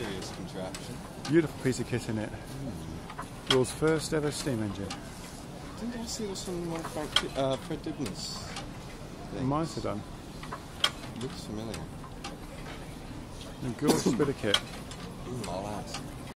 Curious contraption. Beautiful piece of kit in it. Hmm. World's first ever steam engine. Didn't I see this on one of Frank, uh, Fred Dibnah's things? Might have done. Looks familiar. A gorgeous bit of kit. Mm,